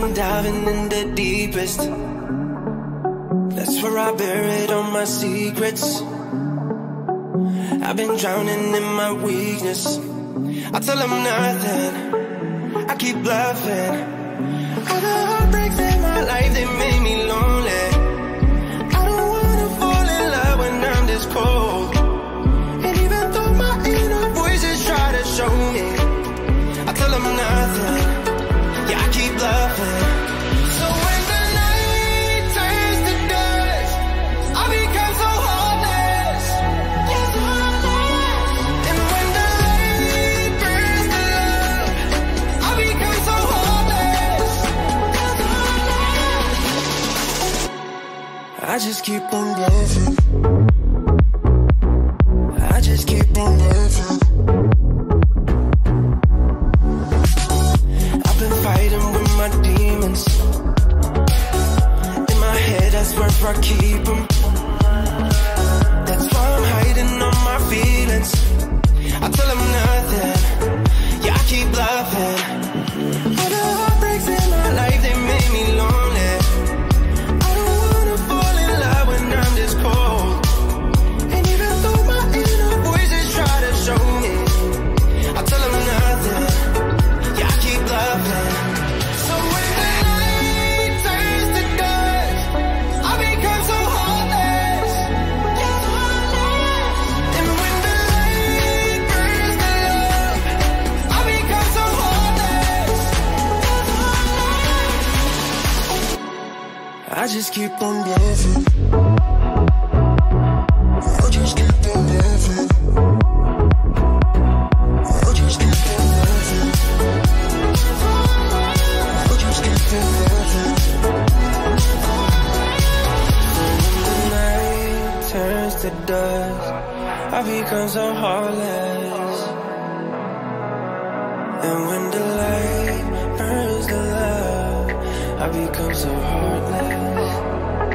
been diving in the deepest. That's where I buried all my secrets. I've been drowning in my weakness. I tell them nothing. I keep bluffing. All I just keep on bluffing. I just keep on bluffing. I've been fighting with my demons. In my head, that's where I keep them. I just keep on bluffing. I oh, just keep on bluffing. I oh, just keep on bluffing. I oh, just keep on. When the night turns to dust, I become so heartless. I become so heartless